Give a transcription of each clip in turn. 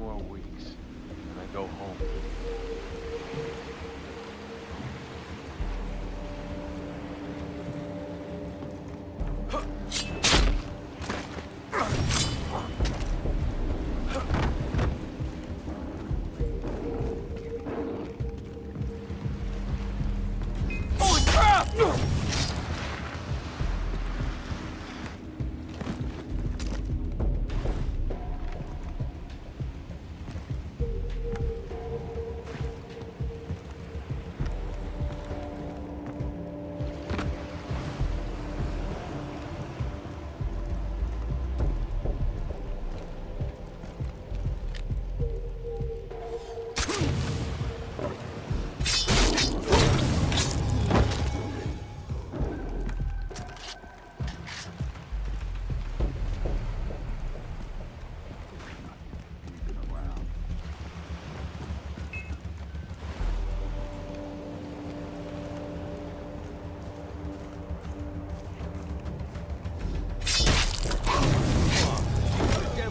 more weeks, and I go home. Holy crap!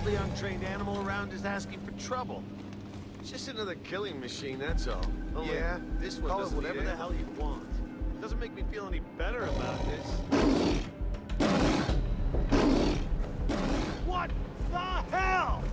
A untrained animal around is asking for trouble. It's just another killing machine, that's all. Oh, Only yeah, this one call it doesn't whatever the hell you want. It Doesn't make me feel any better about this. What the hell?